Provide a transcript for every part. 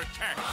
attack.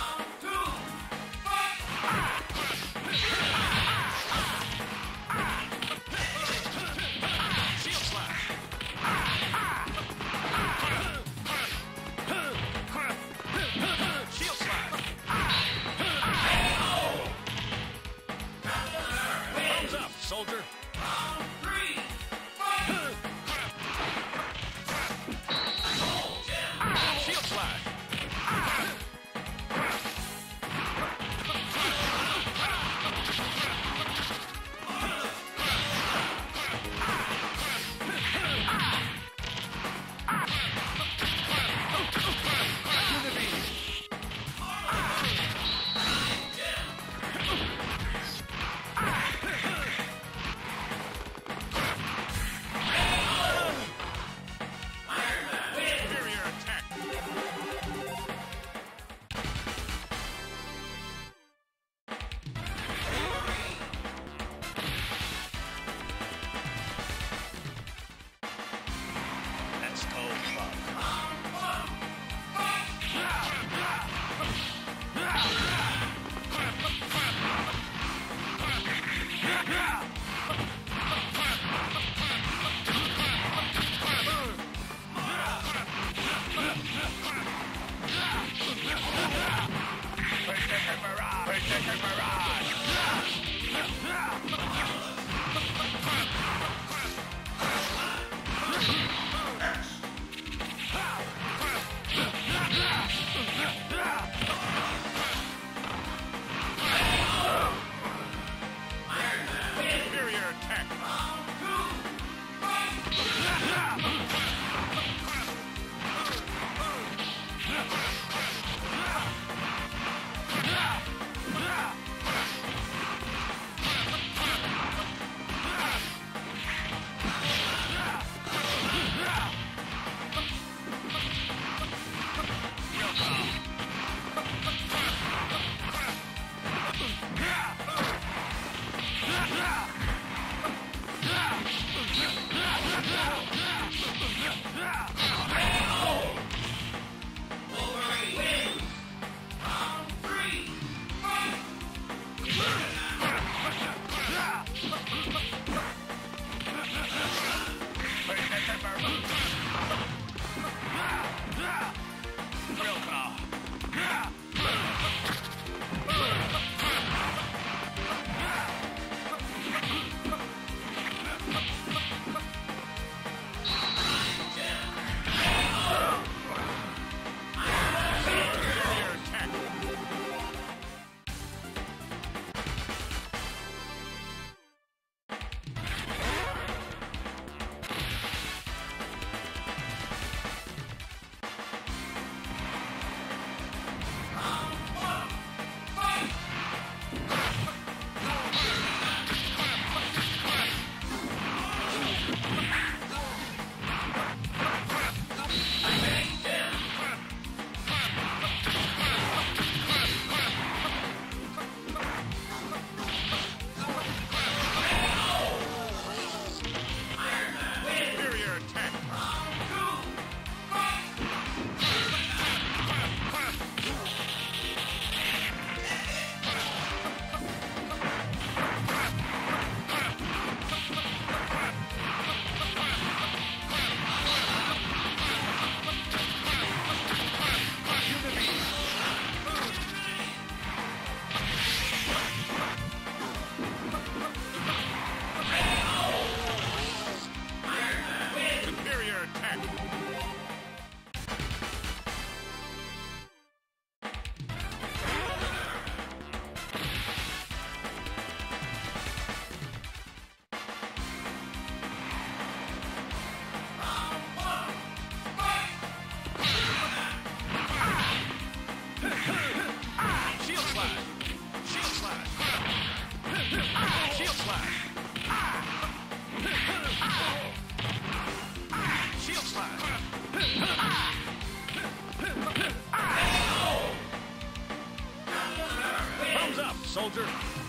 Soldier.